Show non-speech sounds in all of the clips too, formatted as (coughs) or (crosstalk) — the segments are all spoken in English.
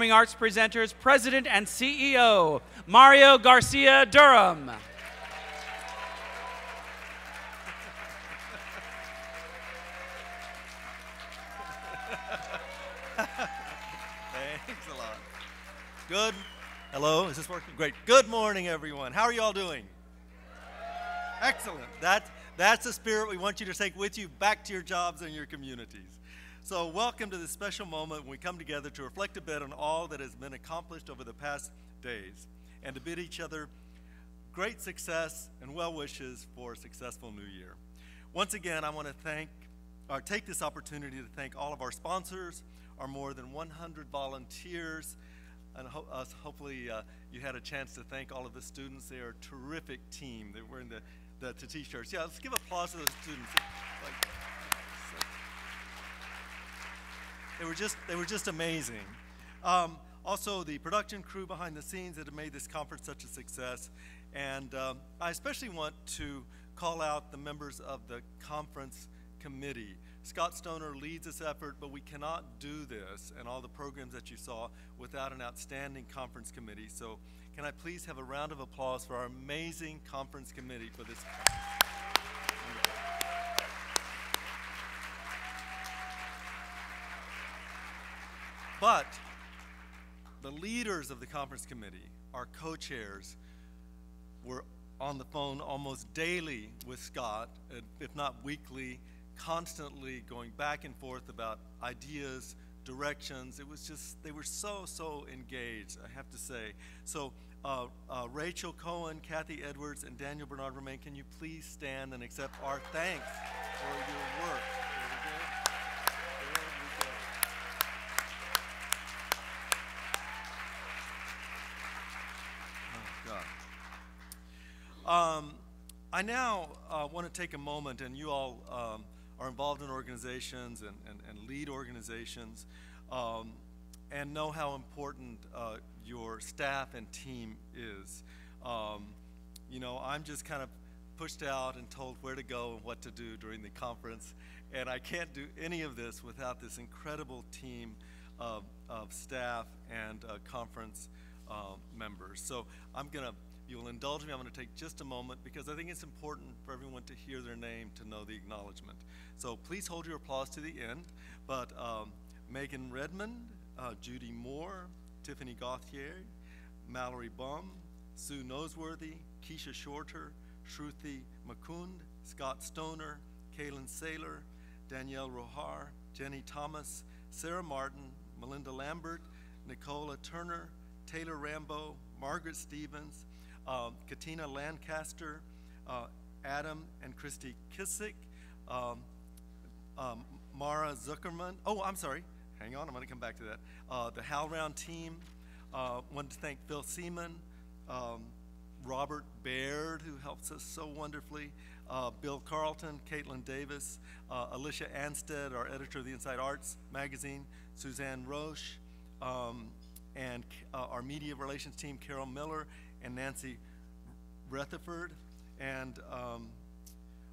Performing Arts Presenters President and CEO, Mario Garcia Durham. Thanks a lot. Good. Hello, is this working? Great. Good morning, everyone. How are you all doing? Excellent. That, that's the spirit we want you to take with you back to your jobs and your communities. So, welcome to this special moment when we come together to reflect a bit on all that has been accomplished over the past days and to bid each other great success and well wishes for a successful new year. Once again, I want to thank or take this opportunity to thank all of our sponsors, our more than 100 volunteers, and ho- hopefully uh, you had a chance to thank all of the students. They are a terrific team. They were in the, the, the t-shirts. Yeah, let's give applause to those students. Like, so- they were just they were just amazing. Um, also, the production crew behind the scenes that have made this conference such a success, and um, I especially want to call out the members of the conference committee. Scott Stoner leads this effort, but we cannot do this and all the programs that you saw without an outstanding conference committee. So, can I please have a round of applause for our amazing conference committee for this? But the leaders of the conference committee, our co chairs, were on the phone almost daily with Scott, if not weekly, constantly going back and forth about ideas, directions. It was just, they were so, so engaged, I have to say. So, uh, uh, Rachel Cohen, Kathy Edwards, and Daniel Bernard Romain, can you please stand and accept our thanks for your work? There we go. There we go. Oh, God. Um, I now uh, want to take a moment, and you all um, are involved in organizations and, and, and lead organizations, um, and know how important uh, your staff and team is. Um, you know, I'm just kind of pushed out and told where to go and what to do during the conference, and I can't do any of this without this incredible team of, of staff and uh, conference uh, members. So I'm going to, you will indulge me, I'm going to take just a moment because I think it's important for everyone to hear their name to know the acknowledgement. So please hold your applause to the end. But um, Megan Redmond, uh, Judy Moore, Tiffany Gauthier, Mallory Bum, Sue Noseworthy, Keisha Shorter, Shruti Makund, Scott Stoner, Kaylin Saylor, Danielle Rohar, Jenny Thomas, Sarah Martin, Melinda Lambert, Nicola Turner, Taylor Rambo, Margaret Stevens, uh, Katina Lancaster, uh, Adam and Christy Kissick, um, um, Mara Zuckerman. Oh, I'm sorry. Hang on, I'm going to come back to that. Uh, the HowlRound team. Uh, wanted to thank Phil Seaman, um, Robert Baird, who helps us so wonderfully, uh, Bill Carlton, Caitlin Davis, uh, Alicia Anstead, our editor of the Inside Arts magazine, Suzanne Roche, um, and uh, our media relations team, Carol Miller and Nancy Rutherford. And um,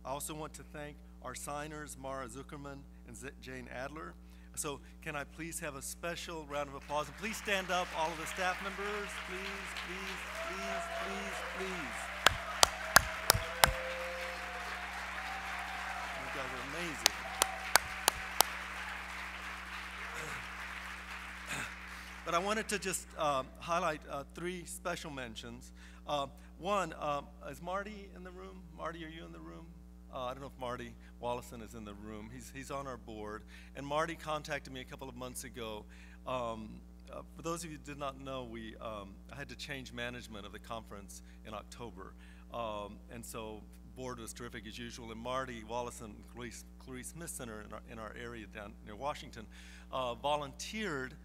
I also want to thank our signers, Mara Zuckerman and Jane Adler. So, can I please have a special round of applause? And please stand up, all of the staff members. Please, please, please, please, please. You guys are amazing. But I wanted to just um, highlight uh, three special mentions. Uh, one, um, is Marty in the room? Marty, are you in the room? Uh, I don't know if Marty Wollesen is in the room. He's, he's on our board. And Marty contacted me a couple of months ago. Um, uh, for those of you who did not know, we, um, I had to change management of the conference in October. Um, and so board was terrific as usual. And Marty Wollesen, Clarice, Clarice Smith Center in our, in our area down near Washington, uh, volunteered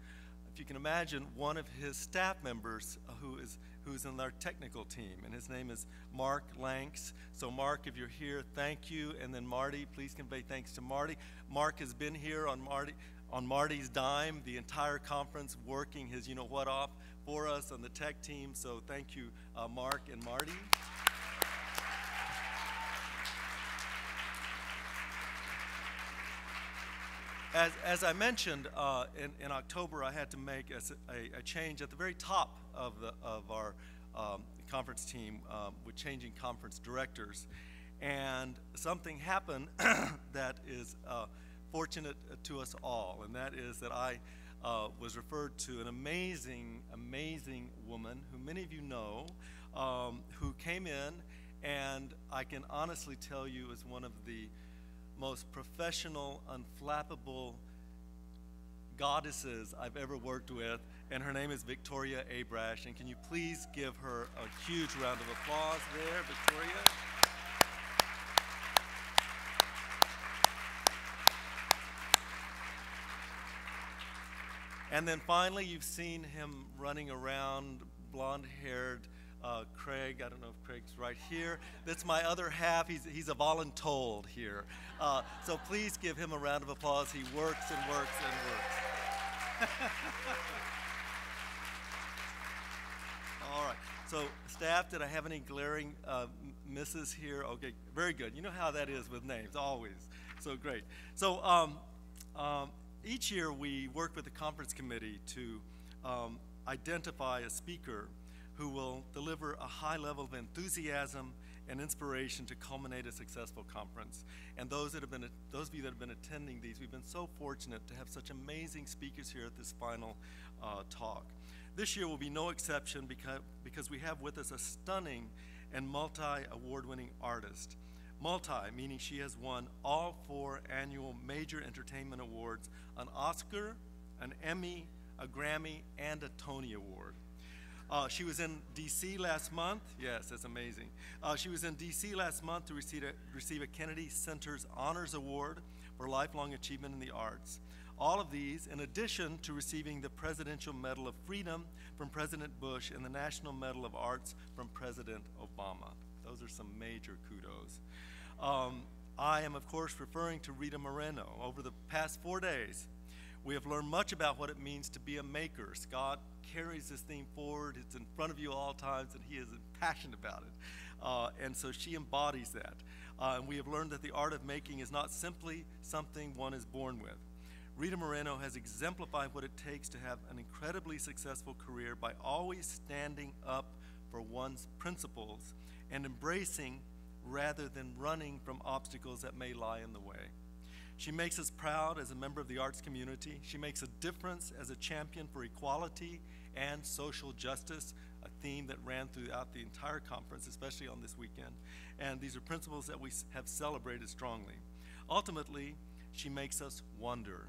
if you can imagine, one of his staff members uh, who is who's in our technical team, and his name is Mark Lanks. So, Mark, if you're here, thank you. And then Marty, please convey thanks to Marty. Mark has been here on Marty on Marty's dime the entire conference, working his you know what off for us on the tech team. So, thank you, uh, Mark and Marty. As, as I mentioned, uh, in, in October, I had to make a, a, a, change at the very top of, the, of our um, conference team um, with changing conference directors. And something happened (clears throat) that is uh, fortunate to us all, and that is that I uh, was referred to an amazing, amazing woman who many of you know, um, who came in, and I can honestly tell you is one of the most professional, unflappable goddesses I've ever worked with, and her name is Victoria Abrash. And can you please give her a huge round of applause there, Victoria? And then finally, you've seen him running around, blonde haired, uh, Craig. I don't know if Craig's right here. That's my other half. He's, he's a voluntold here. Uh, so please give him a round of applause. He works and works and works. (laughs) All right. So, staff, did I have any glaring uh, misses here? Okay, very good. You know how that is with names, always. So great. So, um, um, each year we work with the conference committee to um, identify a speaker who will deliver a high level of enthusiasm and inspiration to culminate a successful conference. And those that have been, those of you that have been attending these, we've been so fortunate to have such amazing speakers here at this final uh, talk. This year will be no exception because, because we have with us a stunning and multi-award-winning artist. Multi, meaning she has won all four annual major entertainment awards, an Oscar, an Emmy, a Grammy, and a Tony Award. Uh, she was in D.C. last month. Yes, that's amazing. Uh, she was in D.C. last month to receive a, receive a Kennedy Center's Honors Award for Lifelong Achievement in the Arts. All of these, in addition to receiving the Presidential Medal of Freedom from President Bush and the National Medal of Arts from President Obama. Those are some major kudos. Um, I am, of course, referring to Rita Moreno. Over the past four days, we have learned much about what it means to be a maker. Scott carries this theme forward. It's in front of you all times, and he is passionate about it. Uh, and so she embodies that. Uh, and we have learned that the art of making is not simply something one is born with. Rita Moreno has exemplified what it takes to have an incredibly successful career by always standing up for one's principles and embracing rather than running from obstacles that may lie in the way. She makes us proud as a member of the arts community. She makes a difference as a champion for equality and social justice, a theme that ran throughout the entire conference, especially on this weekend. And these are principles that we have celebrated strongly. Ultimately, she makes us wonder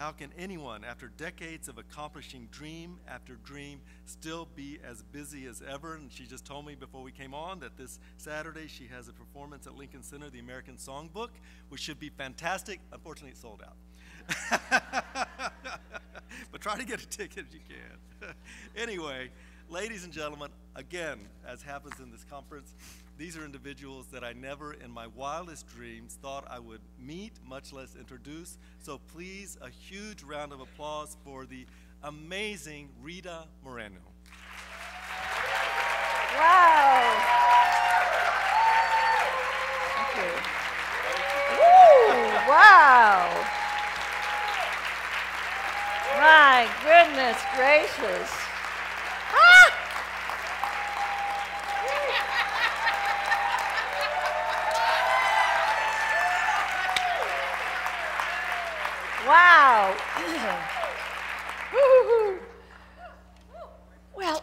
how can anyone, after decades of accomplishing dream after dream, still be as busy as ever? And she just told me before we came on that this Saturday she has a performance at Lincoln Center, the American Songbook, which should be fantastic. Unfortunately, it's sold out. (laughs) but try to get a ticket if you can. (laughs) anyway, ladies and gentlemen, again, as happens in this conference, these are individuals that I never in my wildest dreams thought I would meet, much less introduce. So please, a huge round of applause for the amazing Rita Moreno. Wow. Thank you. Woo, wow. My goodness gracious. Wow. well,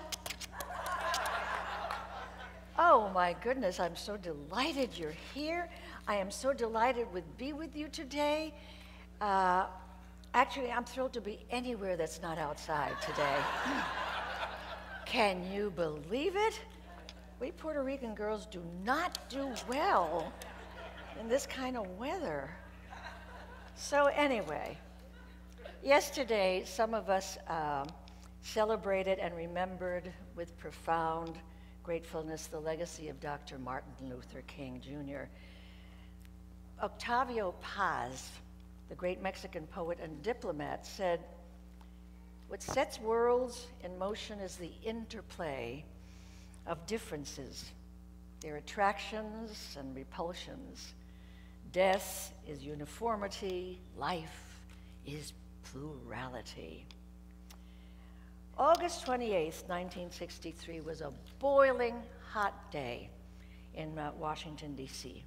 oh my goodness, I'm so delighted you're here. I am so delighted to be with you today. Uh, actually, I'm thrilled to be anywhere that's not outside today. Can you believe it? We Puerto Rican girls do not do well in this kind of weather. So, anyway, yesterday some of us um, celebrated and remembered with profound gratefulness the legacy of Dr. Martin Luther King Jr. Octavio Paz, the great Mexican poet and diplomat, said, What sets worlds in motion is the interplay of differences, their attractions and repulsions Death is uniformity, life is plurality. August 28th, 1963 was a boiling hot day in uh, Washington, D.C.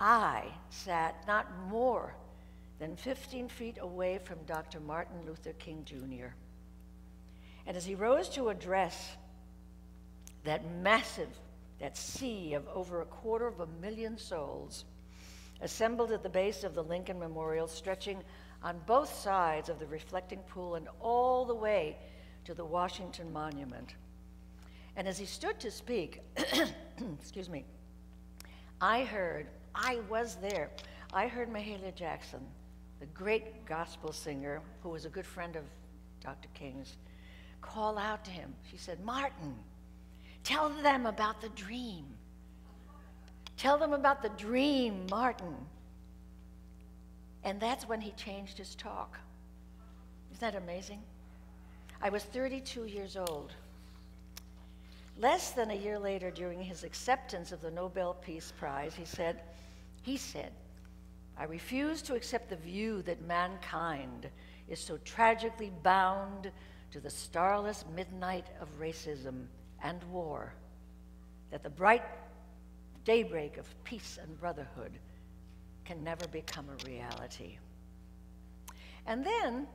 I sat not more than 15 feet away from Dr. Martin Luther King Jr. And as he rose to address that massive, that sea of over a quarter of a million souls assembled at the base of the Lincoln Memorial, stretching on both sides of the reflecting pool and all the way to the Washington Monument. And as he stood to speak, (clears throat) excuse me, I heard, I was there, I heard Mahalia Jackson, the great gospel singer who was a good friend of Dr. King's, call out to him. She said, Martin, tell them about the dream. Tell them about the dream, Martin. And that's when he changed his talk. Isn't that amazing? I was 32 years old. Less than a year later, during his acceptance of the Nobel Peace Prize, he said, he said, I refuse to accept the view that mankind is so tragically bound to the starless midnight of racism and war that the bright daybreak of peace and brotherhood can never become a reality. And then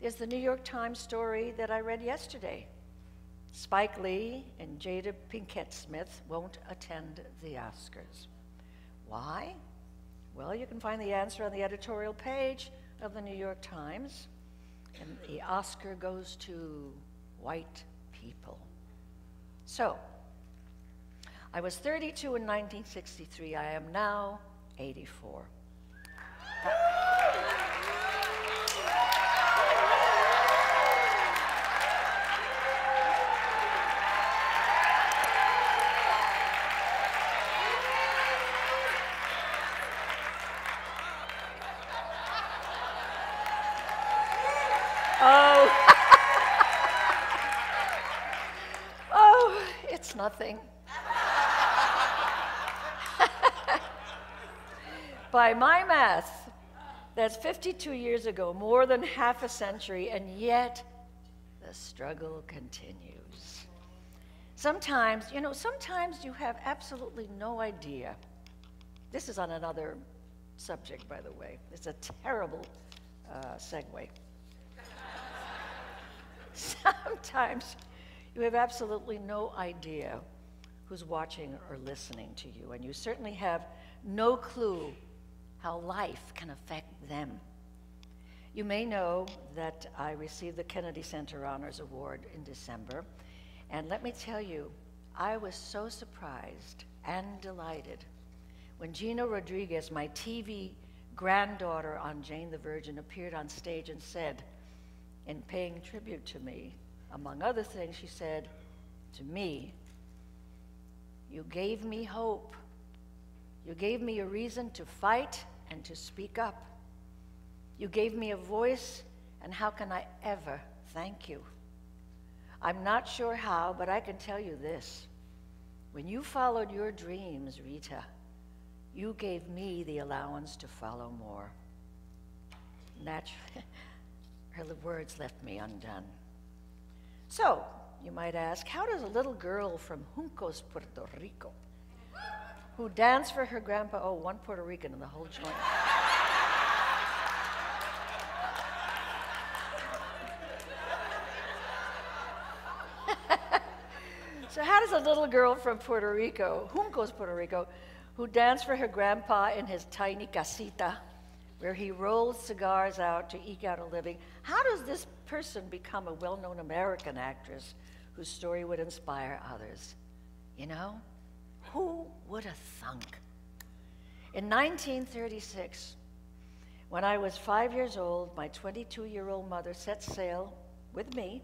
there's the New York Times story that I read yesterday. Spike Lee and Jada Pinkett Smith won't attend the Oscars. Why? Well, you can find the answer on the editorial page of the New York Times. And the Oscar goes to white people. So, I was 32 in 1963. I am now 84. Oh. oh, it's nothing. By my math, that's 52 years ago, more than half a century, and yet the struggle continues. Sometimes, you know, sometimes you have absolutely no idea. This is on another subject, by the way. It's a terrible uh, segue. (laughs) Sometimes you have absolutely no idea who's watching or listening to you, and you certainly have no clue how life can affect them. You may know that I received the Kennedy Center Honors Award in December, and let me tell you, I was so surprised and delighted when Gina Rodriguez, my TV granddaughter on Jane the Virgin, appeared on stage and said, in paying tribute to me, among other things, she said to me, You gave me hope. You gave me a reason to fight and to speak up. You gave me a voice, and how can I ever thank you? I'm not sure how, but I can tell you this. When you followed your dreams, Rita, you gave me the allowance to follow more. Naturally, (laughs) her words left me undone. So, you might ask, how does a little girl from Juncos, Puerto Rico, who danced for her grandpa, oh, one Puerto Rican in the whole joint. (laughs) so, how does a little girl from Puerto Rico, Juncos, Puerto Rico, who danced for her grandpa in his tiny casita, where he rolled cigars out to eke out a living. How does this person become a well known American actress whose story would inspire others? You know? Who would have thunk? In 1936, when I was five years old, my 22 year old mother set sail with me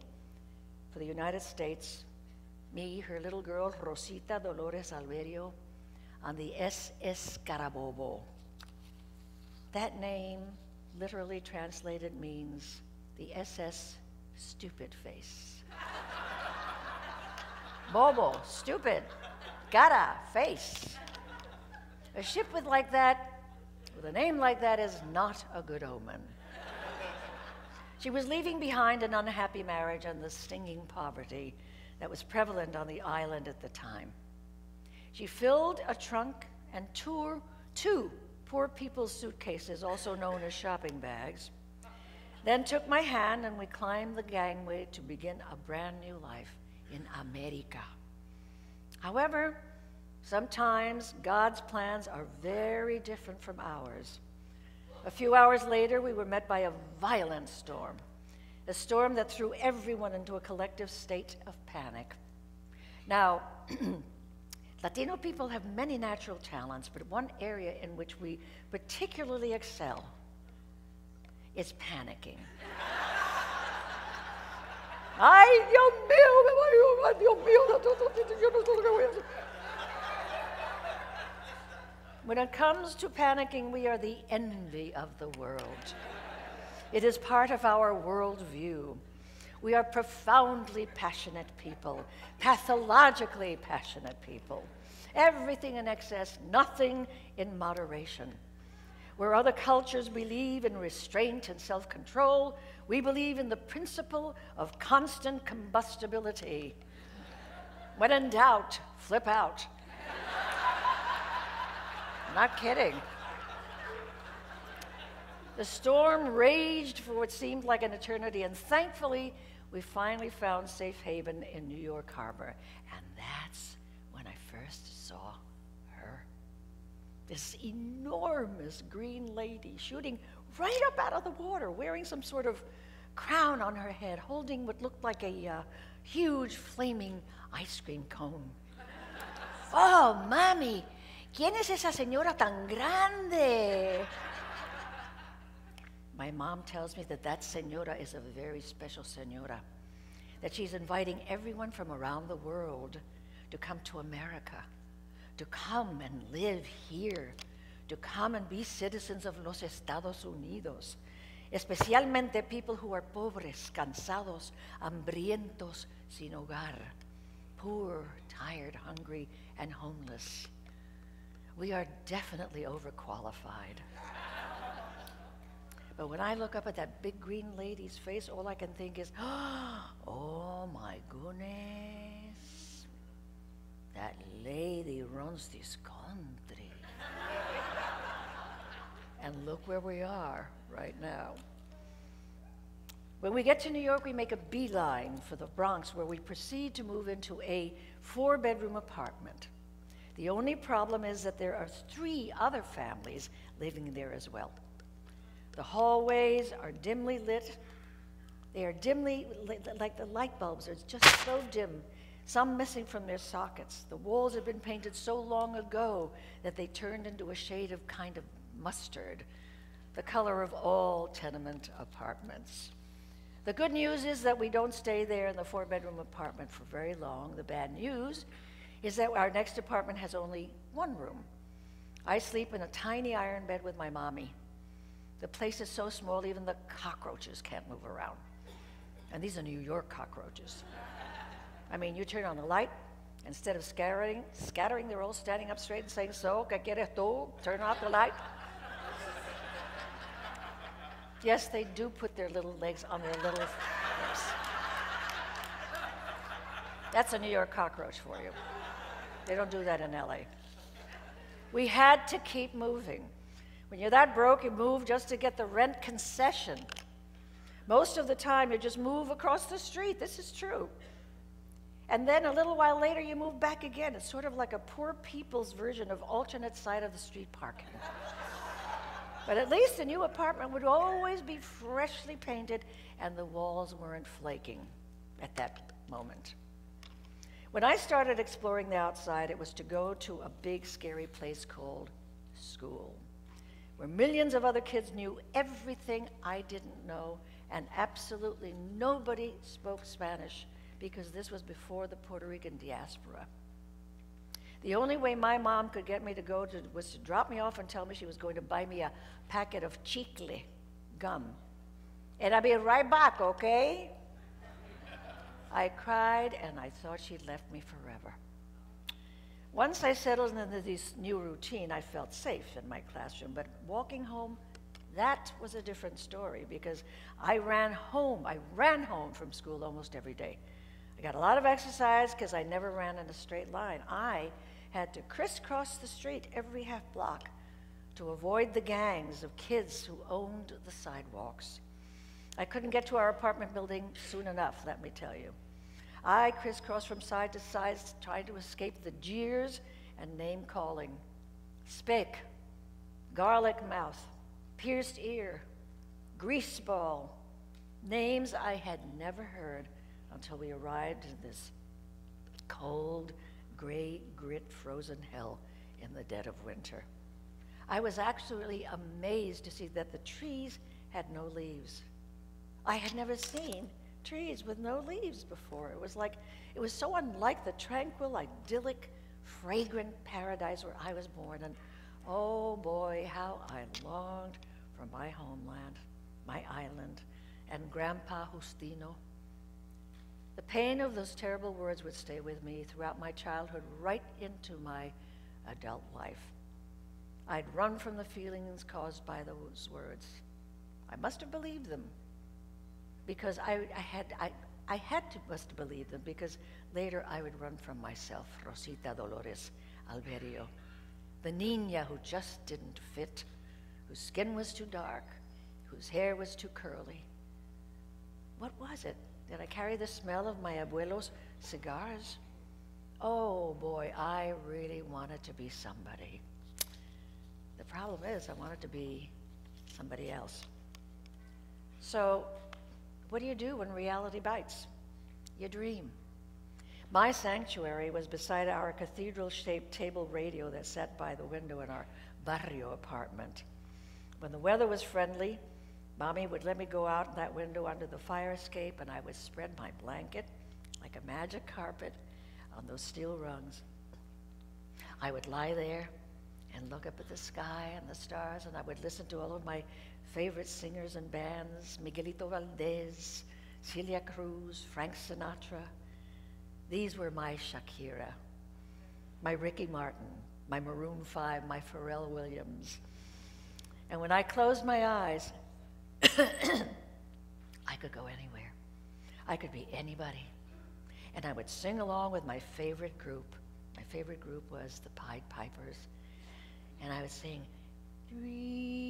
for the United States, me, her little girl, Rosita Dolores Alverio, on the SS Carabobo. That name, literally translated, means the SS Stupid Face. (laughs) Bobo, stupid, gotta, face. A ship with like that, with a name like that, is not a good omen. She was leaving behind an unhappy marriage and the stinging poverty that was prevalent on the island at the time. She filled a trunk and two, two poor people's suitcases, also known as shopping bags, then took my hand and we climbed the gangway to begin a brand new life in America. However, sometimes God's plans are very different from ours. A few hours later, we were met by a violent storm, a storm that threw everyone into a collective state of panic. Now, (clears throat) Latino people have many natural talents, but one area in which we particularly excel is panicking. When it comes to panicking, we are the envy of the world. It is part of our worldview. We are profoundly passionate people, pathologically passionate people. Everything in excess, nothing in moderation. Where other cultures believe in restraint and self control, we believe in the principle of constant combustibility. When in doubt, flip out. Not kidding. The storm raged for what seemed like an eternity, and thankfully, we finally found safe haven in New York Harbor. And that's when I first saw. This enormous green lady shooting right up out of the water, wearing some sort of crown on her head, holding what looked like a uh, huge flaming ice cream cone. oh, mommy, ¿quién es esa señora tan grande? My mom tells me that that señora is a very special señora, that she's inviting everyone from around the world to come to America, to come and live here, to come and be citizens of los Estados Unidos, especialmente people who are pobres, cansados, hambrientos, sin hogar, poor, tired, hungry, and homeless. We are definitely overqualified. (laughs) But when I look up at that big green lady's face, all I can think is, (gasps) oh my goodness, that lady runs this country. and look where we are right now. When we get to New York, we make a beeline for the Bronx, where we proceed to move into a four bedroom apartment. The only problem is that there are three other families living there as well. The hallways are dimly lit. They are dimly like the light bulbs are just so dim, some missing from their sockets. The walls had been painted so long ago that they turned into a shade of kind of mustard, the color of all tenement apartments. The good news is that we don't stay there in the four bedroom apartment for very long. The bad news is that our next apartment has only one room. I sleep in a tiny iron bed with my mommy. The place is so small, even the cockroaches can't move around. And these are New York cockroaches. I mean, you turn on the light, instead of scattering, scattering, they're all standing up straight and saying, So, que quieres tú? Turn off the light. yes, they do put their little legs on their little hips. That's a New York cockroach for you. They don't do that in LA. We had to keep moving. When you're that broke, you move just to get the rent concession. Most of the time, you just move across the street. This is true. And then a little while later, you move back again. It's sort of like a poor people's version of alternate side of the street parking. but at least the new apartment would always be freshly painted and the walls weren't flaking at that moment. When I started exploring the outside, it was to go to a big, scary place called school where millions of other kids knew everything I didn't know, and absolutely nobody spoke Spanish because this was before the Puerto Rican diaspora. The only way my mom could get me to go to, was to drop me off and tell me she was going to buy me a packet of chicle gum. And I'd be right back, okay? I cried and I thought she'd left me forever. Once I settled into this new routine, I felt safe in my classroom, but walking home That was a different story because I ran home. I ran home from school almost every day. I got a lot of exercise because I never ran in a straight line. I had to crisscross the street every half block to avoid the gangs of kids who owned the sidewalks. I couldn't get to our apartment building soon enough, let me tell you. I crisscrossed from side to side, trying to escape the jeers and name calling. Spake, garlic mouth, pierced ear, grease ball, names I had never heard until we arrived in this cold, gray, grit frozen hell in the dead of winter. I was absolutely amazed to see that the trees had no leaves. I had never seen trees with no leaves before. It was like, it was so unlike the tranquil, idyllic, fragrant paradise where I was born. And oh boy, how I longed for my homeland, my island, and Grandpa Justino. The pain of those terrible words would stay with me throughout my childhood, right into my adult life. I'd run from the feelings caused by those words. I must have believed them because I, I had, I, I had to must believe them because later I would run from myself, Rosita Dolores Alverio, the niña who just didn't fit, whose skin was too dark, whose hair was too curly. What was it? Did I carry the smell of my abuelo's cigars? Oh boy, I really wanted to be somebody. The problem is, I wanted to be somebody else. So what do you do when reality bites? You dream. My sanctuary was beside our cathedral shaped table radio that sat by the window in our barrio apartment. When the weather was friendly, Mommy would let me go out that window under the fire escape, and I would spread my blanket like a magic carpet on those steel rungs. I would lie there and look up at the sky and the stars, and I would listen to all of my favorite singers and bands Miguelito Valdez, Celia Cruz, Frank Sinatra. These were my Shakira, my Ricky Martin, my Maroon 5, my Pharrell Williams. And when I closed my eyes, (coughs) I could go anywhere. I could be anybody. And I would sing along with my favorite group. My favorite group was the Pied Pipers. And I would sing, Dream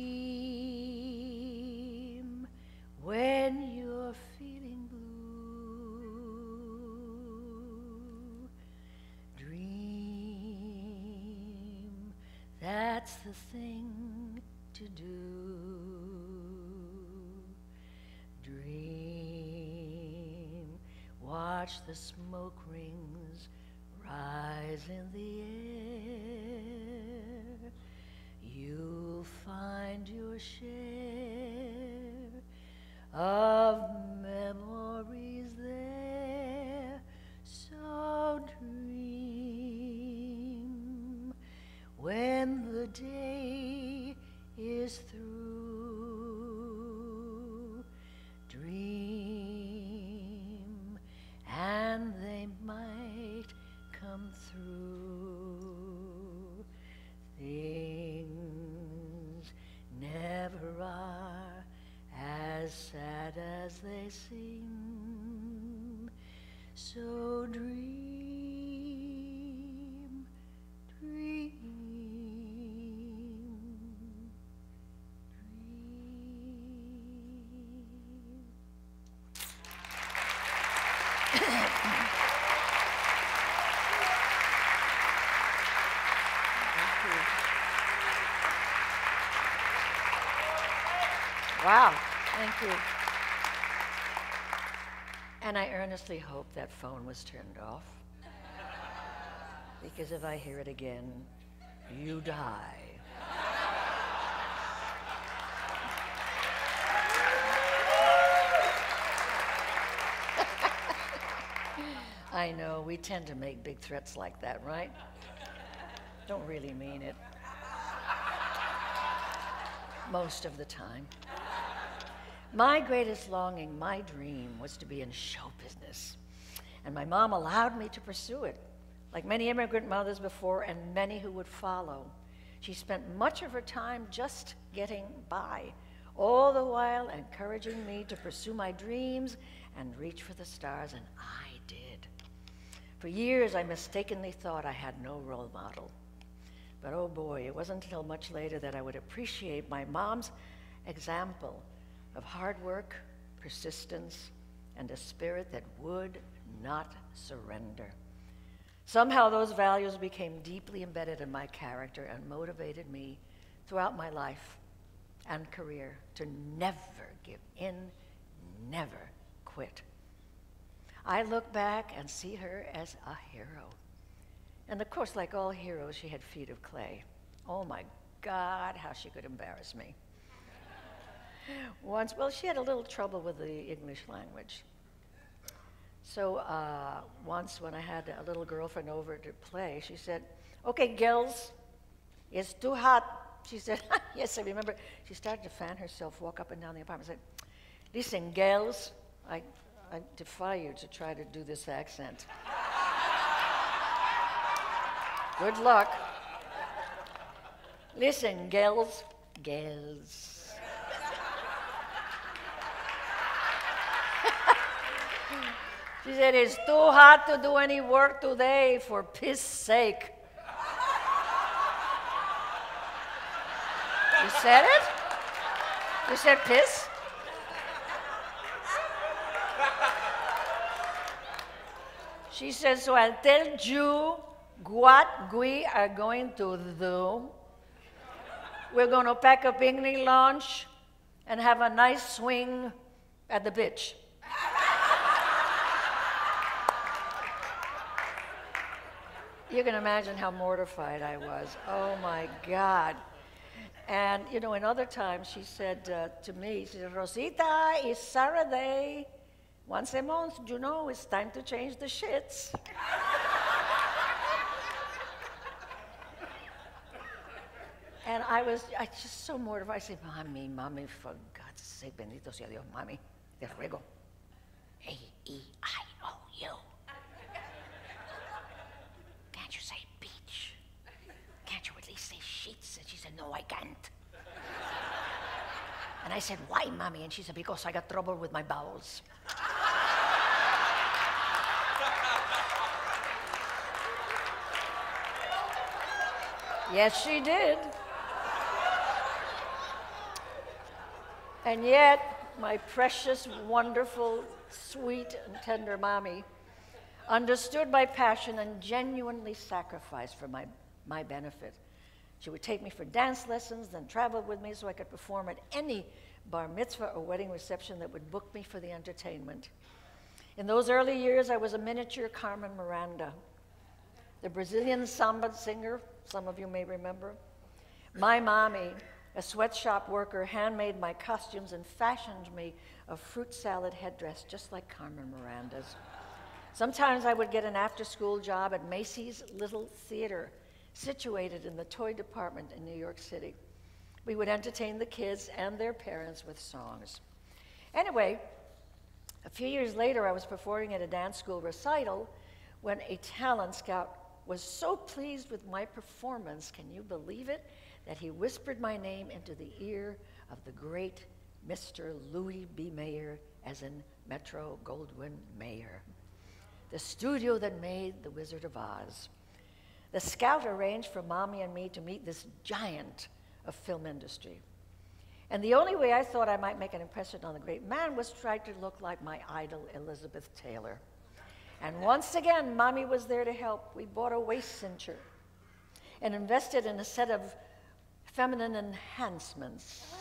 when you're feeling blue. Dream, that's the thing to do. Dream, watch the smoke rings rise in the air you'll find your share of memories there. So dream when the day is through. You. And I earnestly hope that phone was turned off. Because if I hear it again, you die. (laughs) I know, we tend to make big threats like that, right? Don't really mean it. Most of the time. My greatest longing, my dream, was to be in show business. And my mom allowed me to pursue it, like many immigrant mothers before and many who would follow. She spent much of her time just getting by, all the while encouraging me to pursue my dreams and reach for the stars, and I did. For years, I mistakenly thought I had no role model. But oh boy, it wasn't until much later that I would appreciate my mom's example of hard work, persistence, and a spirit that would not surrender. Somehow those values became deeply embedded in my character and motivated me throughout my life and career to never give in, never quit. I look back and see her as a hero. And of course, like all heroes, she had feet of clay. Oh my God, how she could embarrass me. Once, well, she had a little trouble with the English language. So uh, once, when I had a little girlfriend over to play, she said, Okay, girls, it's too hot she said, (laughs) Yes, I remember. She started to fan herself, walk up and down the apartment, said, Listen, gals, I, I defy you to try to do this accent. Good luck. Listen, gals, gals. She said, It's too hot to do any work today, for piss sake. You said it? You said piss? She says, So I'll tell you what we are going to do. We're going to pack a picnic lunch and have a nice swing at the beach. You can imagine how mortified I was. Oh my God. And, you know, in other times she said uh, to me, she said, Rosita, it's Saturday. Once a month, you know, it's time to change the shits. and I was I just so mortified. I said, Mommy, Mommy, for God's sake, bendito sea Dios, Mommy, te ruego. A-E-I-O-U. No, I can't. And I said, Why, mommy? And she said, Because I got trouble with my bowels. yes, she did. And yet, my precious, wonderful, sweet, and tender mommy understood my passion and genuinely sacrificed for my, my benefit. She would take me for dance lessons, then travel with me so I could perform at any bar mitzvah or wedding reception that would book me for the entertainment. In those early years, I was a miniature Carmen Miranda, the Brazilian samba singer, some of you may remember. My mommy, a sweatshop worker, handmade my costumes and fashioned me a fruit salad headdress just like Carmen Miranda's. Sometimes I would get an after school job at Macy's Little Theater situated in the toy department in New York City. We would entertain the kids and their parents with songs. Anyway, a few years later, I was performing at a dance school recital when a talent scout was so pleased with my performance, can you believe it, that he whispered my name into the ear of the great Mr. Louis B. Mayer, as in Metro Goldwyn Mayer, the studio that made The Wizard of Oz. The scout arranged for mommy and me to meet this giant of film industry. And the only way I thought I might make an impression on the great man was try to look like my idol, Elizabeth Taylor. And once again, mommy was there to help. We bought a waist cincher and invested in a set of feminine enhancements. (clears throat)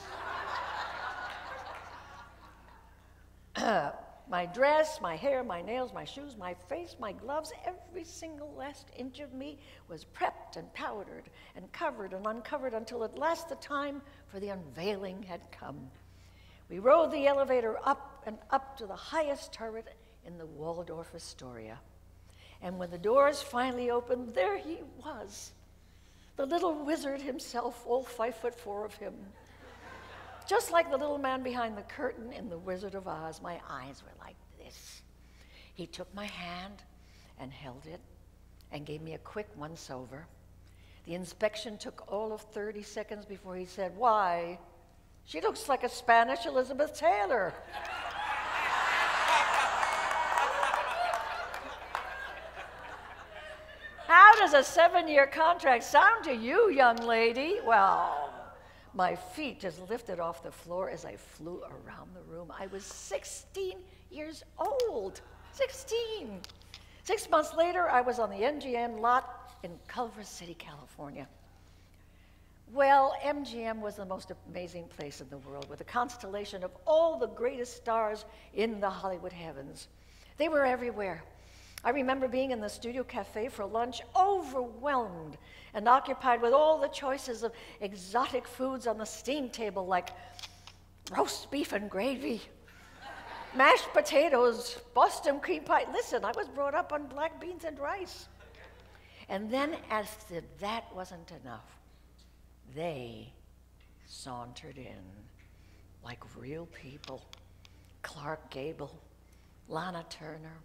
Uh, My dress, my hair, my nails, my shoes, my face, my gloves, every single last inch of me was prepped and powdered and covered and uncovered until at last the time for the unveiling had come. We rode the elevator up and up to the highest turret in the Waldorf Astoria. And when the doors finally opened, there he was, the little wizard himself, all five foot four of him. Just like the little man behind the curtain in The Wizard of Oz, my eyes were. He took my hand and held it and gave me a quick once over. The inspection took all of 30 seconds before he said, Why? She looks like a Spanish Elizabeth Taylor. How does a seven year contract sound to you, young lady? Well, my feet just lifted off the floor as I flew around the room. I was 16 years old. 16. Six months later, I was on the MGM lot in Culver City, California. Well, MGM was the most amazing place in the world with a constellation of all the greatest stars in the Hollywood heavens. They were everywhere. I remember being in the studio cafe for lunch, overwhelmed and occupied with all the choices of exotic foods on the steam table, like roast beef and gravy, mashed potatoes, Boston cream pie. Listen, I was brought up on black beans and rice. And then, as if that wasn't enough, they sauntered in like real people Clark Gable, Lana Turner,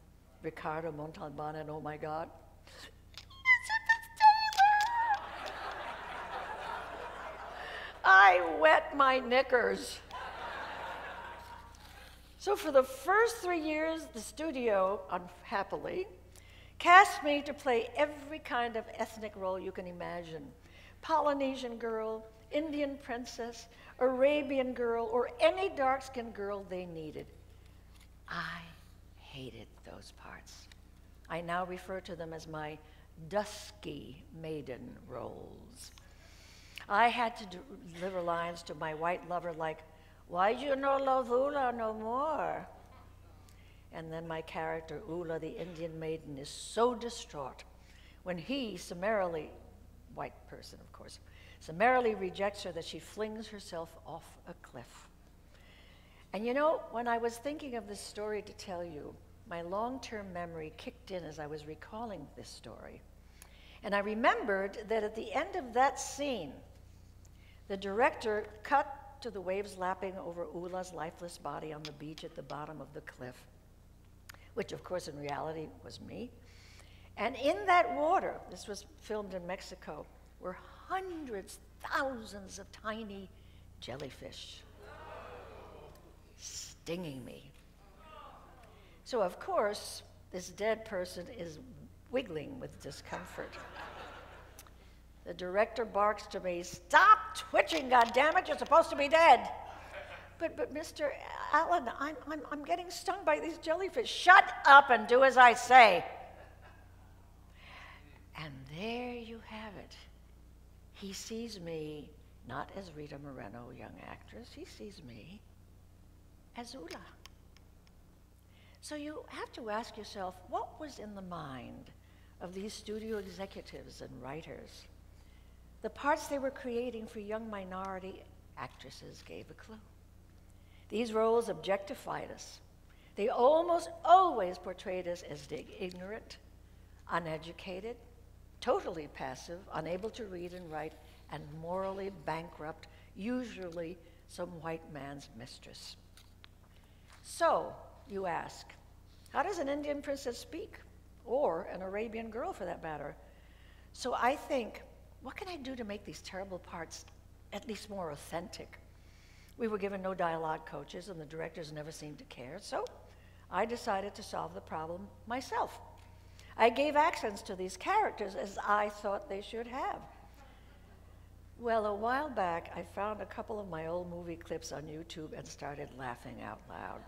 Ricardo Montalban, and oh my God, I wet my knickers. So, for the first three years, the studio, unhappily, cast me to play every kind of ethnic role you can imagine Polynesian girl, Indian princess, Arabian girl, or any dark skinned girl they needed. I hated those parts. I now refer to them as my dusky maiden roles. I had to deliver lines to my white lover like, Why do you not love Ula no more? And then my character, Ula, the Indian maiden, is so distraught when he summarily, white person of course, summarily rejects her that she flings herself off a cliff. And you know, when I was thinking of this story to tell you, my long term memory kicked in as I was recalling this story. And I remembered that at the end of that scene, the director cut to the waves lapping over Ula's lifeless body on the beach at the bottom of the cliff, which, of course, in reality was me. And in that water, this was filmed in Mexico, were hundreds, thousands of tiny jellyfish stinging me. So, of course, this dead person is wiggling with discomfort. The director barks to me, Stop twitching, goddammit, you're supposed to be dead. But, but Mr. Allen, I'm, I'm, I'm getting stung by these jellyfish. Shut up and do as I say. And there you have it. He sees me not as Rita Moreno, young actress, he sees me as Ula. So you have to ask yourself what was in the mind of these studio executives and writers? The parts they were creating for young minority actresses gave a clue. These roles objectified us. They almost always portrayed us as ignorant, uneducated, totally passive, unable to read and write, and morally bankrupt, usually some white man's mistress. So, you ask, how does an Indian princess speak? Or an Arabian girl, for that matter. So I think, what can I do to make these terrible parts at least more authentic? We were given no dialogue coaches, and the directors never seemed to care, so I decided to solve the problem myself. I gave accents to these characters as I thought they should have. Well, a while back, I found a couple of my old movie clips on YouTube and started laughing out loud.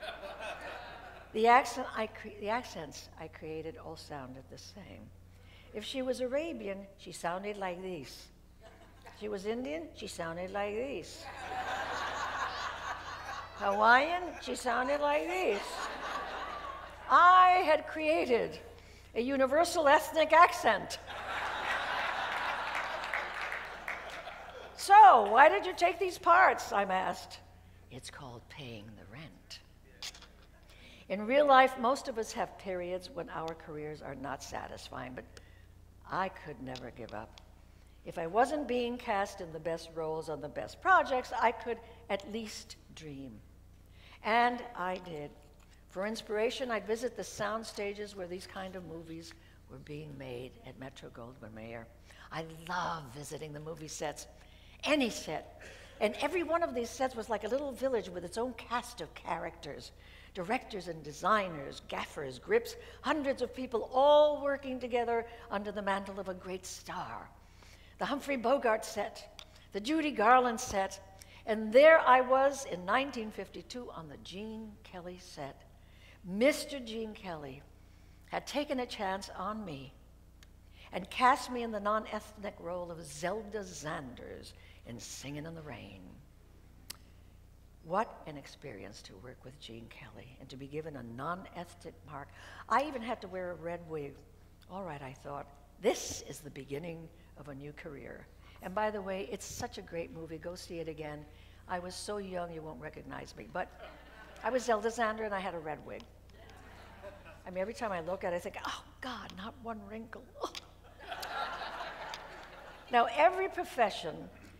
the, accent I the accents I created all sounded the same. If she was Arabian, she sounded like this. She was Indian, she sounded like this. Hawaiian, she sounded like this. I had created a universal ethnic accent. So, why did you take these parts? I'm asked. It's called paying the rent. In real life, most of us have periods when our careers are not satisfying, but I could never give up. If I wasn't being cast in the best roles on the best projects, I could at least dream. And I did. For inspiration, I'd visit the sound stages where these kind of movies were being made at Metro Goldwyn Mayer. I love visiting the movie sets any set. And every one of these sets was like a little village with its own cast of characters directors and designers, gaffers, grips, hundreds of people all working together under the mantle of a great star. The Humphrey Bogart set, the Judy Garland set, and there I was in 1952 on the Gene Kelly set. Mr. Gene Kelly had taken a chance on me and cast me in the non ethnic role of Zelda Zanders in Singing in the Rain. What an experience to work with Gene Kelly and to be given a non ethnic mark. I even had to wear a red wig. All right, I thought, this is the beginning of a new career. And by the way, it's such a great movie. Go see it again. I was so young you won't recognize me, but I was Zelda Zander and I had a red wig. I mean, every time I look at it, I think, oh God, not one wrinkle. (laughs) now, every profession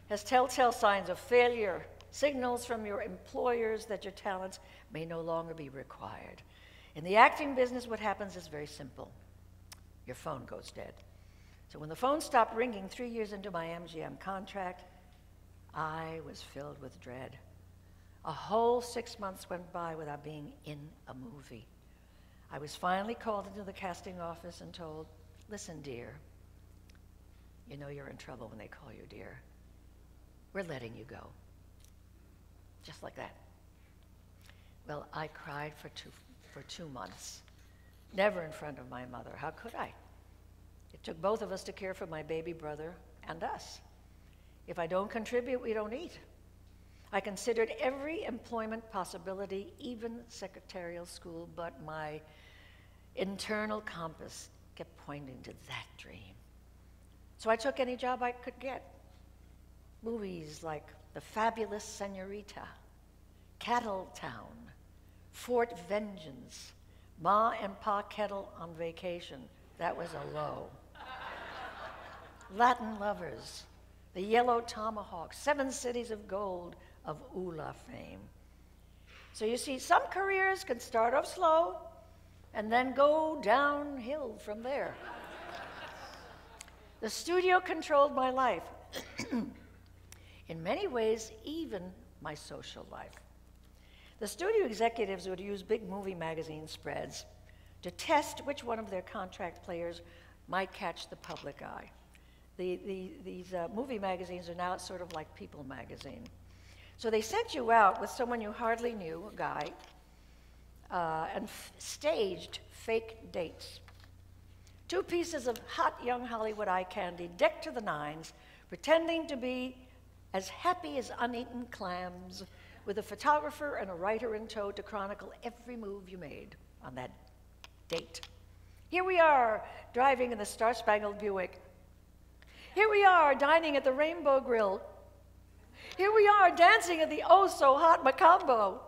has telltale signs of failure, signals from your employers that your talents may no longer be required. In the acting business, what happens is very simple your phone goes dead. So when the phone stopped ringing three years into my MGM contract, I was filled with dread. A whole six months went by without being in a movie. I was finally called into the casting office and told, Listen, dear, you know you're in trouble when they call you dear. We're letting you go. Just like that. Well, I cried for two, for two months, never in front of my mother. How could I? It took both of us to care for my baby brother and us. If I don't contribute, we don't eat. I considered every employment possibility, even secretarial school, but my internal compass kept pointing to that dream. So I took any job I could get. Movies like The Fabulous Senorita, Cattle Town, Fort Vengeance, Ma and Pa Kettle on Vacation. That was a low. Latin Lovers, The Yellow Tomahawk, Seven Cities of Gold of Ula fame. So you see, some careers can start off slow and then go downhill from there. the studio controlled my life. (clears throat) In many ways, even my social life. The studio executives would use big movie magazine spreads to test which one of their contract players might catch the public eye. The, the, these uh, movie magazines are now sort of like People magazine. So they sent you out with someone you hardly knew, a guy, uh, and staged fake dates. Two pieces of hot young Hollywood eye candy decked to the nines, pretending to be as happy as uneaten clams, with a photographer and a writer in tow to chronicle every move you made on that date. Here we are, driving in the Star Spangled Buick. Here we are, dining at the Rainbow Grill. Here we are, dancing at the oh so hot Mocambo.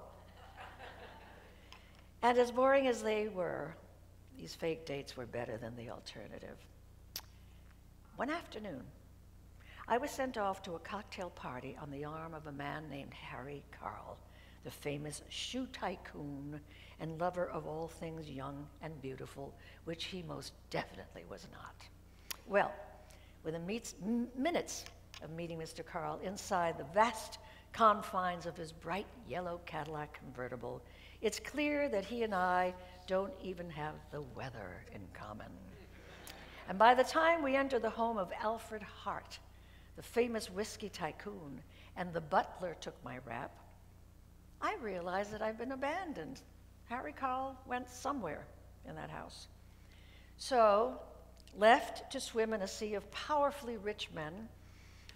and as boring as they were, these fake dates were better than the alternative. One afternoon, I was sent off to a cocktail party on the arm of a man named Harry Karl, the famous shoe tycoon and lover of all things young and beautiful, which he most definitely was not. Well, within meets, minutes of meeting Mr. Karl inside the vast confines of his bright yellow Cadillac convertible, it's clear that he and I don't even have the weather in common. And by the time we enter the home of Alfred Hart, the famous whiskey tycoon, and the butler took my rap, I realized that I've been abandoned. Harry Karl went somewhere in that house. So, left to swim in a sea of powerfully rich men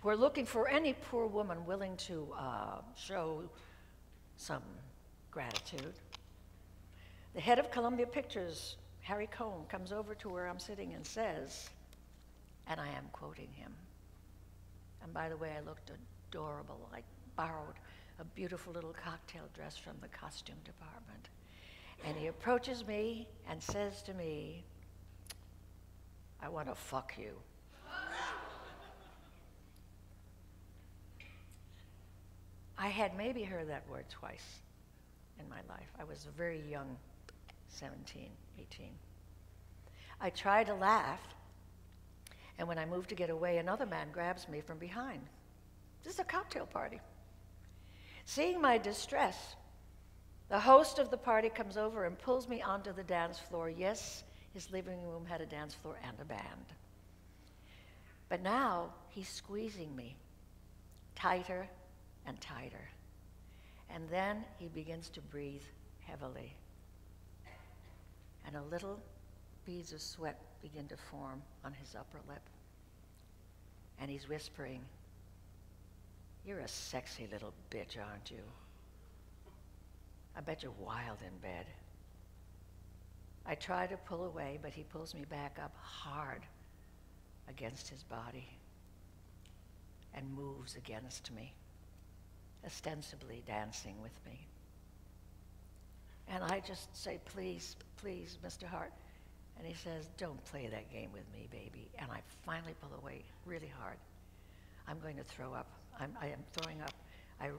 who are looking for any poor woman willing to uh, show some gratitude. The head of Columbia Pictures, Harry Cohn, comes over to where I'm sitting and says, and I am quoting him, and by the way, I looked adorable. I borrowed a beautiful little cocktail dress from the costume department. And he approaches me and says to me, I want to fuck you. I had maybe heard that word twice in my life. I was a very young 17, 18. I tried to laugh, and when I move to get away, another man grabs me from behind. This is a cocktail party. Seeing my distress, the host of the party comes over and pulls me onto the dance floor. Yes, his living room had a dance floor and a band. But now he's squeezing me tighter and tighter. And then he begins to breathe heavily. And a little beads of sweat begin to form on his upper lip. And he's whispering, You're a sexy little bitch, aren't you? I bet you're wild in bed. I try to pull away, but he pulls me back up hard against his body and moves against me, ostensibly dancing with me. And I just say, please, please, Mr. Hart. And he says, don't play that game with me, baby. And I finally pull away really hard. I'm going to throw up. I'm, I am throwing up. I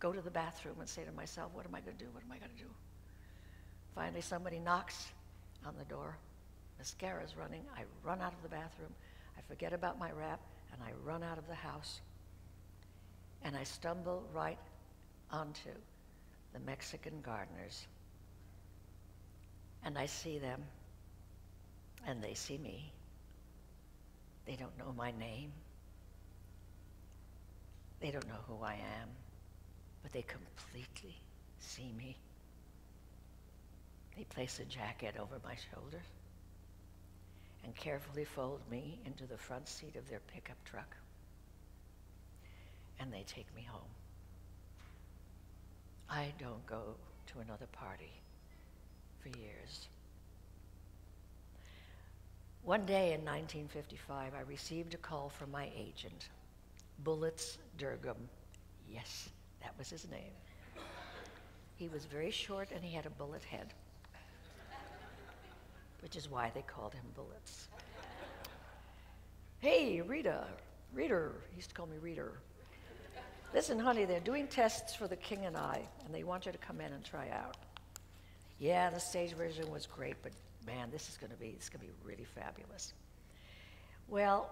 go to the bathroom and say to myself, what am I going to do? What am I going to do? Finally, somebody knocks on the door. Mascara's running. I run out of the bathroom. I forget about my wrap, and I run out of the house. And I stumble right onto the Mexican gardeners. And I see them, and they see me. They don't know my name. They don't know who I am, but they completely see me. They place a jacket over my shoulders and carefully fold me into the front seat of their pickup truck. And they take me home. I don't go to another party for years. One day in 1955, I received a call from my agent, Bullets Durgom. Yes, that was his name. He was very short and he had a bullet head which is why they called him Bullets. hey, Rita, Reader, he used to call me Reader. Listen, honey, they're doing tests for The King and I, and they want you to come in and try out. Yeah, the stage version was great, but man, this is going to be this going to be really fabulous. Well,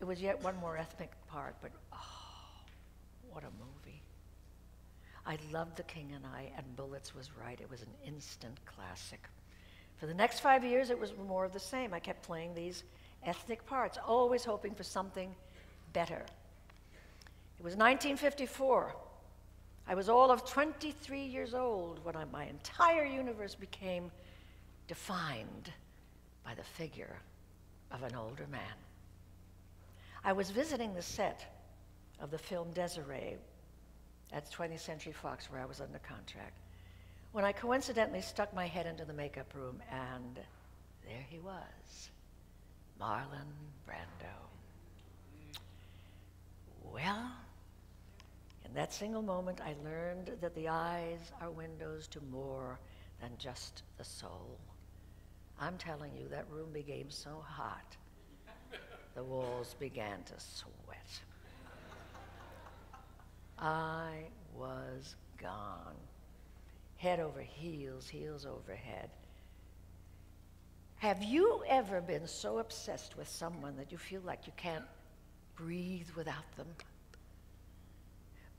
it was yet one more ethnic part, but oh, what a movie. I loved The King and I, and Bullets was right. It was an instant classic. For the next five years, it was more of the same. I kept playing these ethnic parts, always hoping for something better. It was 1954. I was all of 23 years old when I, my entire universe became defined by the figure of an older man. I was visiting the set of the film Desiree at 20th Century Fox, where I was under contract when I coincidentally stuck my head into the makeup room, and there he was, Marlon Brando. Well, in that single moment, I learned that the eyes are windows to more than just the soul. I'm telling you, that room became so hot, the walls began to sweat. I was gone head over heels, heels over head. Have you ever been so obsessed with someone that you feel like you can't breathe without them?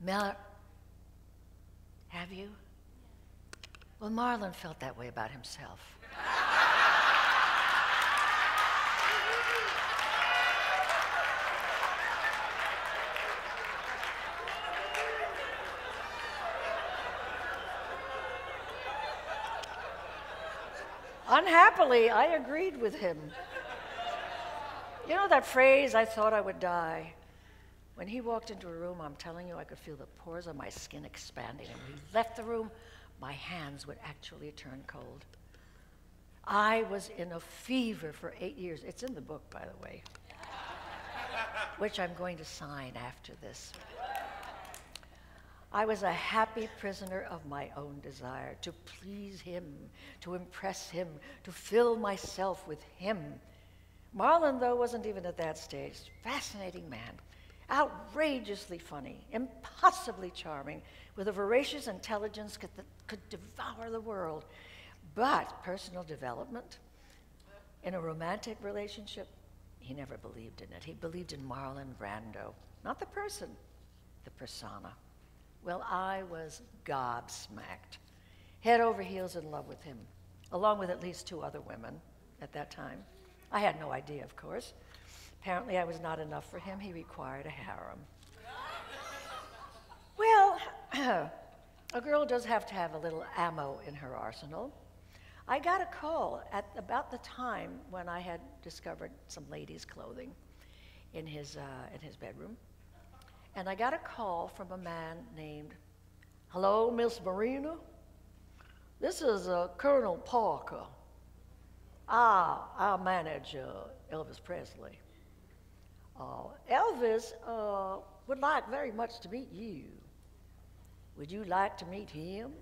Mel, have you? Well, Marlon felt that way about himself. Unhappily, I agreed with him. You know that phrase, I thought I would die? When he walked into a room, I'm telling you, I could feel the pores on my skin expanding. And when he left the room, my hands would actually turn cold. I was in a fever for eight years. It's in the book, by the way, which I'm going to sign after this. I was a happy prisoner of my own desire to please him, to impress him, to fill myself with him. Marlon, though, wasn't even at that stage. Fascinating man, outrageously funny, impossibly charming, with a voracious intelligence that could devour the world. But personal development in a romantic relationship, he never believed in it. He believed in Marlon Brando, not the person, the persona. Well, I was gobsmacked, head over heels in love with him, along with at least two other women at that time. I had no idea, of course. Apparently, I was not enough for him. He required a harem. well, (clears throat) a girl does have to have a little ammo in her arsenal. I got a call at about the time when I had discovered some ladies' clothing in his, uh, in his bedroom. And I got a call from a man named, Hello, Miss Marina? This is uh, Colonel Parker. Ah, I manage uh, Elvis Presley. Uh, Elvis uh, would like very much to meet you. Would you like to meet him?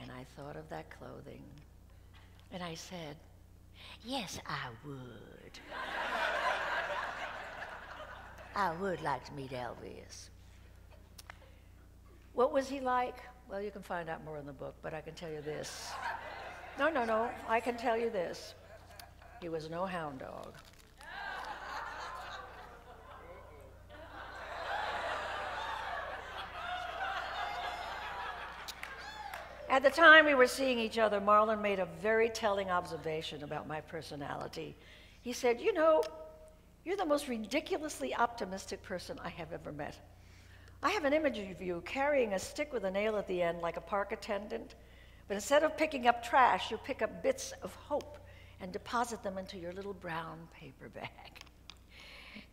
and I thought of that clothing. And I said, Yes, I would. I would like to meet Elvis. What was he like? Well, you can find out more in the book, but I can tell you this. No, no, no. I can tell you this. He was no hound dog. At the time we were seeing each other, Marlon made a very telling observation about my personality. He said, You know, you're the most ridiculously optimistic person I have ever met. I have an image of you carrying a stick with a nail at the end like a park attendant, but instead of picking up trash, you pick up bits of hope and deposit them into your little brown paper bag. (laughs)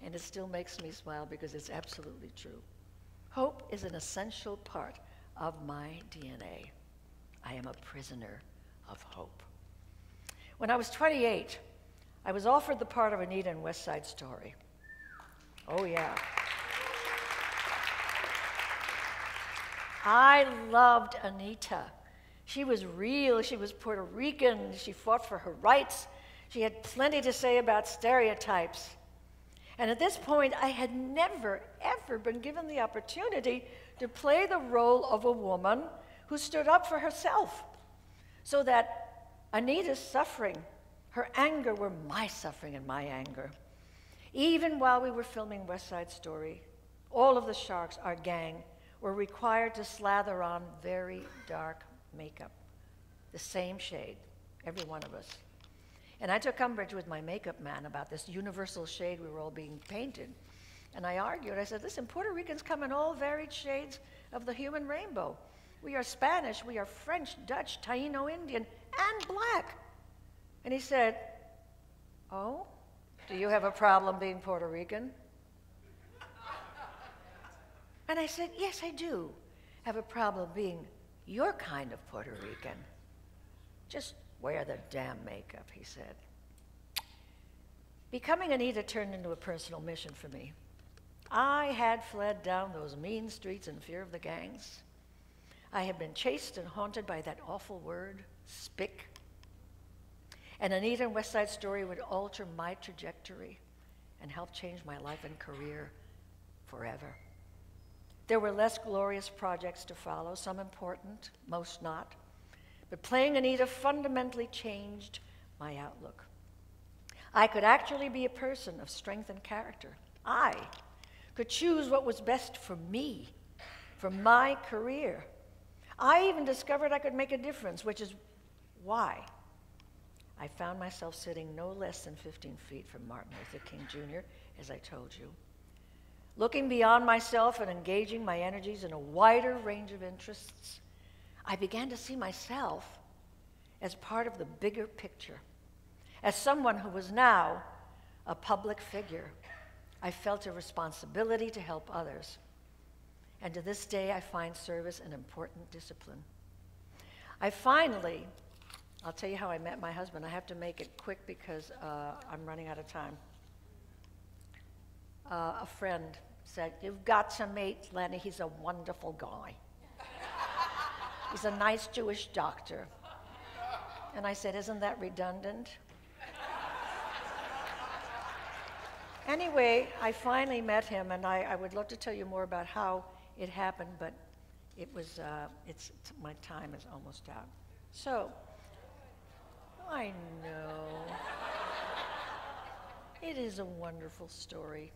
And it still makes me smile because it's absolutely true. Hope is an essential part of my DNA. I am a prisoner of hope. When I was 28, I was offered the part of Anita in West Side Story. Oh, yeah. I loved Anita. She was real. She was Puerto Rican. She fought for her rights. She had plenty to say about stereotypes. And at this point, I had never, ever been given the opportunity to play the role of a woman who stood up for herself so that Anita's suffering, her anger were my suffering and my anger. Even while we were filming West Side Story, all of the sharks, our gang, were required to slather on very dark makeup, the same shade, every one of us. And I took umbrage with my makeup man about this universal shade we were all being painted. And I argued, I said, listen, Puerto Ricans come in all varied shades of the human rainbow. We are Spanish, we are French, Dutch, Taino Indian, and black. And he said, Oh, do you have a problem being Puerto Rican? And I said, Yes, I do have a problem being your kind of Puerto Rican. Just wear the damn makeup, he said. Becoming Anita turned into a personal mission for me. I had fled down those mean streets in fear of the gangs. I had been chased and haunted by that awful word, spick. And Anita and West Side Story would alter my trajectory and help change my life and career forever. There were less glorious projects to follow, some important, most not. But playing Anita fundamentally changed my outlook. I could actually be a person of strength and character. I could choose what was best for me, for my career. I even discovered I could make a difference, which is why I found myself sitting no less than 15 feet from Martin Luther King Jr., as I told you. Looking beyond myself and engaging my energies in a wider range of interests, I began to see myself as part of the bigger picture. As someone who was now a public figure, I felt a responsibility to help others and to this day I find service an important discipline. I finally, I'll tell you how I met my husband. I have to make it quick because uh, I'm running out of time. Uh, a friend said, You've got to meet Lenny. He's a wonderful guy. He's a nice Jewish doctor. And I said, Isn't that redundant? anyway, I finally met him, and I, I, would love to tell you more about how it happened, but it was, uh, it's, it's, my time is almost out. So, I know. It is a wonderful story.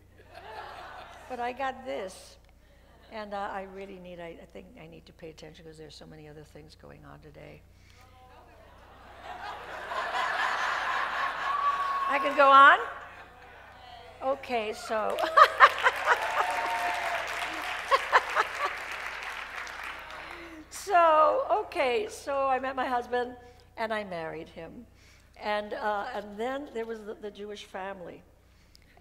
But I got this. And uh, I really need, I, I think I need to pay attention because there's so many other things going on today. I can go on? Okay, so. (laughs) so, okay, so I met my husband and I married him. And, uh, and then there was the, the Jewish family.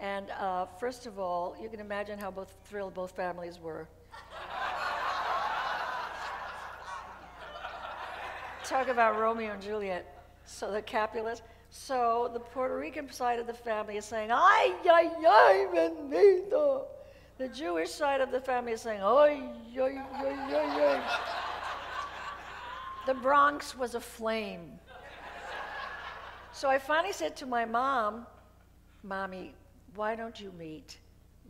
And uh, first of all, you can imagine how both thrilled both families were. Talk about Romeo and Juliet. So the Capulets. So the Puerto Rican side of the family is saying, ay, ay, ay, bendito. The Jewish side of the family is saying, ay, ay, ay, ay, ay. The Bronx was aflame. So I finally said to my mom, Mommy, why don't you meet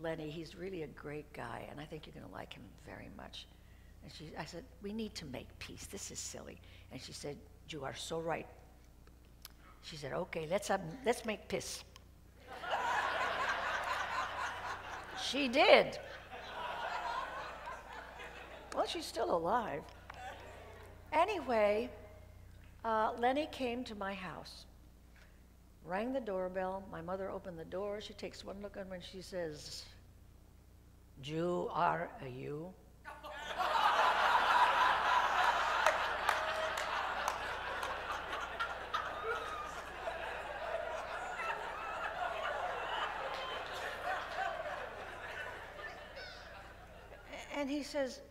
Lenny? He's really a great guy, and I think you're going to like him very much. And she, I said, We need to make peace. This is silly. And she said, You are so right. She said, Okay, let's, let's make peace. (laughs) she did. Well, she's still alive. Anyway, uh, Lenny came to my house, rang the doorbell. My mother opened the door. She takes one look at me and she says, Jew are you? and he says,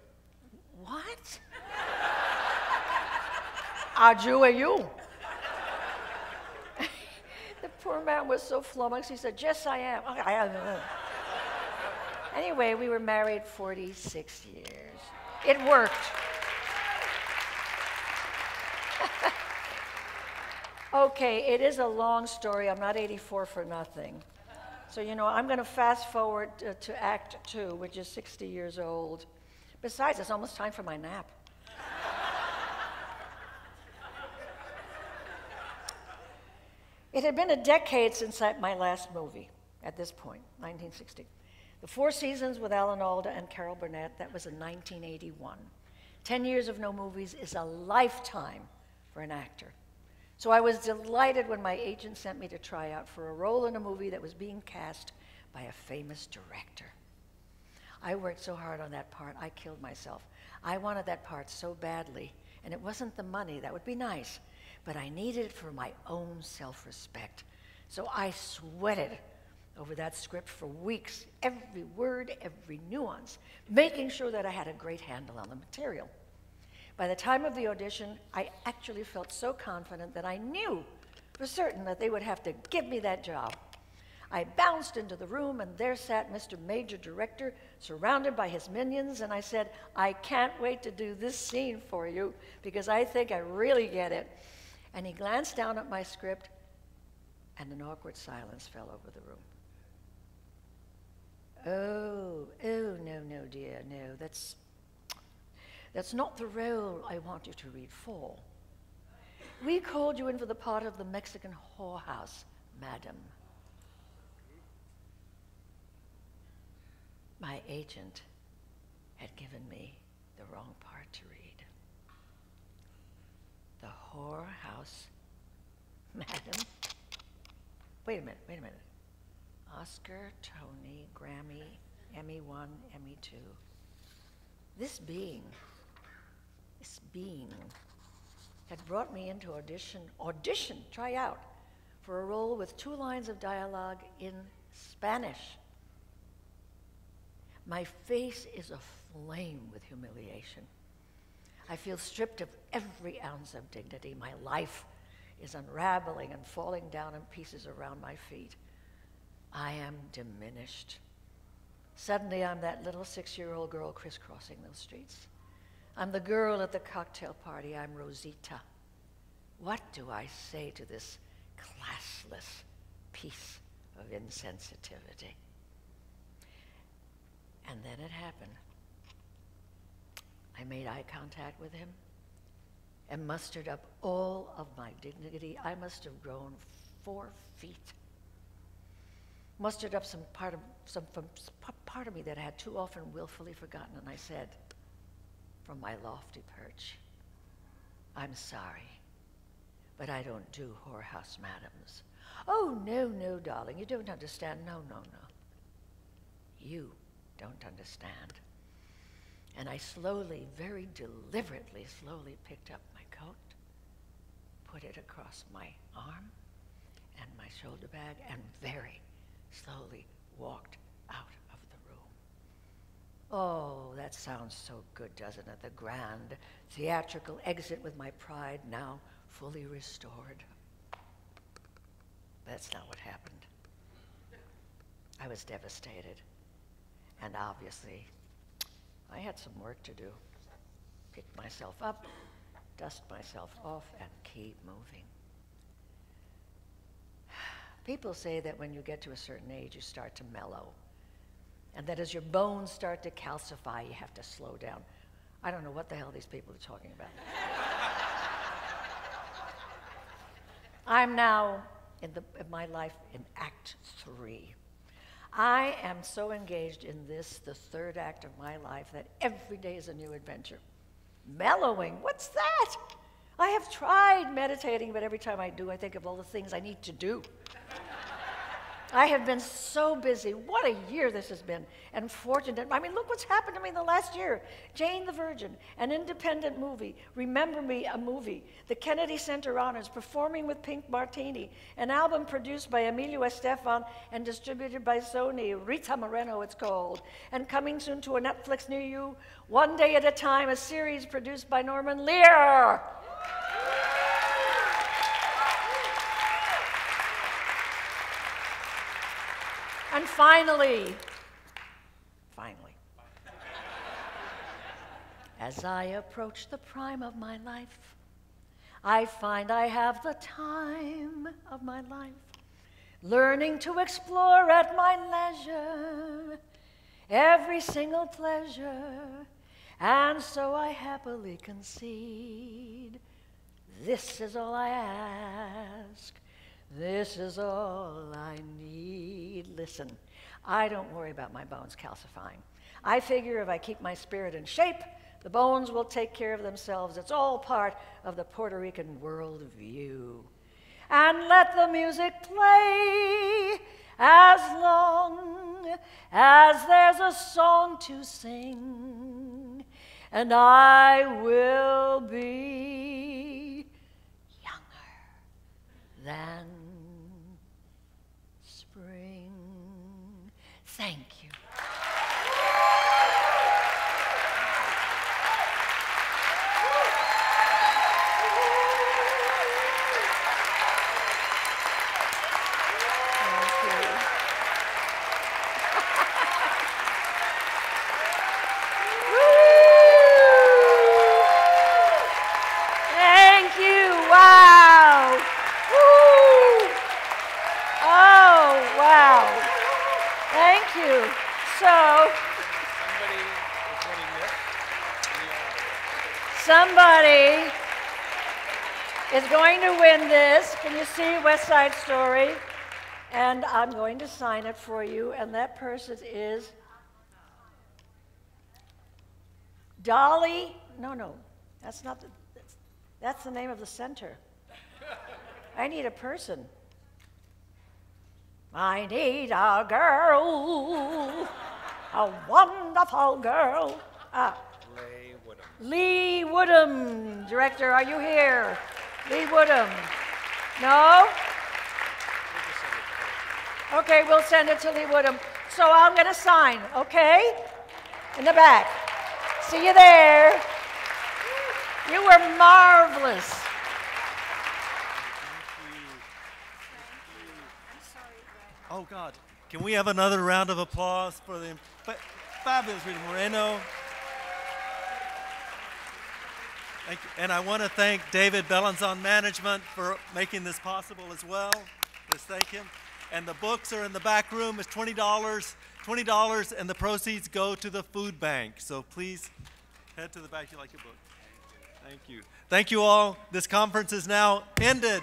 What? Are Jew are you? Poor man was so flummoxed. He said, Yes, I am. I am. Uh, uh. anyway, we were married 46 years. It worked. (laughs) okay, it is a long story. I'm not 84 for nothing. So, you know, I'm going to fast forward to, to Act Two, which is 60 years old. Besides, it's almost time for my nap. It had been a decade since I, my last movie at this point, 1960. The Four Seasons with Alan Alda and Carol Burnett, that was in 1981. Ten years of no movies is a lifetime for an actor. So I was delighted when my agent sent me to try out for a role in a movie that was being cast by a famous director. I worked so hard on that part, I killed myself. I wanted that part so badly, and it wasn't the money, that would be nice but I needed it for my own self respect. So I sweated over that script for weeks, every word, every nuance, making sure that I had a great handle on the material. By the time of the audition, I actually felt so confident that I knew for certain that they would have to give me that job. I bounced into the room, and there sat Mr. Major Director, surrounded by his minions, and I said, I can't wait to do this scene for you because I think I really get it. And he glanced down at my script, and an awkward silence fell over the room. Oh, oh, no, no, dear, no, that's, that's not the role I want you to read for. We called you in for the part of the Mexican whorehouse, madam. My agent had given me the wrong part to read the whorehouse, (laughs) madam. Wait a minute, wait a minute. Oscar, Tony, Grammy, Emmy 1, Emmy 2. This being, this being had brought me into audition, audition, try out, for a role with two lines of dialogue in Spanish. My face is aflame with humiliation. I feel stripped of every ounce of dignity. My life is unraveling and falling down in pieces around my feet. I am diminished. Suddenly, I'm that little six year old girl crisscrossing those streets. I'm the girl at the cocktail party. I'm Rosita. What do I say to this classless piece of insensitivity? And then it happened. I made eye contact with him and mustered up all of my dignity. I must have grown four feet. mustered up some part of, some, from part of me that I had too often willfully forgotten, and I said, from my lofty perch, I'm sorry, but I don't do whorehouse madams. Oh, no, no, darling, you don't understand. No, no, no. You don't understand. And I slowly, very deliberately, slowly picked up my coat, put it across my arm and my shoulder bag, and very slowly walked out of the room. Oh, that sounds so good, doesn't it? The grand theatrical exit with my pride now fully restored. That's not what happened. I was devastated. And obviously, I had some work to do. Pick myself up, dust myself off, and keep moving. (sighs) People say that when you get to a certain age, you start to mellow. And that as your bones start to calcify, you have to slow down. I don't know what the hell these people are talking about. (laughs) I'm now in, the, in my life in Act Three. I am so engaged in this, the third act of my life, that every day is a new adventure. Mellowing, what's that? I have tried meditating, but every time I do, I think of all the things I need to do. I have been so busy. What a year this has been. And fortunate. I mean, look what's happened to me in the last year. Jane the Virgin, an independent movie. Remember Me, a movie. The Kennedy Center Honors, performing with Pink Martini. An album produced by Emilio Estefan and distributed by Sony. Rita Moreno, it's called. And coming soon to a Netflix near you, One Day at a Time, a series produced by Norman Lear. And finally, finally, as I approach the prime of my life, I find I have the time of my life, learning to explore at my leisure every single pleasure, and so I happily concede. This is all I ask this is all I need. Listen, I don't worry about my bones calcifying. I figure if I keep my spirit in shape, the bones will take care of themselves. It's all part of the Puerto Rican worldview. And let the music play as long as there's a song to sing, and I will be younger than Thank you. somebody is going to Can you see West Side Story? And I'm going to sign it for you. And that person is Dolly. No, no, that's not the, that's, that's the name of the center. I need a person. I need a girl, a wonderful girl. Ah. Lee Woodham. Lee Woodham, director, are you here? Lee Woodham. No? Okay, we'll send it to Lee Woodham. So I'm going to sign, okay? In the back. See you there. You were marvelous. Oh, God. Can we have another round of applause for the fabulous Rita Moreno? And I want to thank David Belenzon Management for making this possible as well. Let's thank him. And the books are in the back room. It's $20, $20, and the proceeds go to the food bank. So please head to the back you like your book. Thank you. Thank you all. This conference is now ended.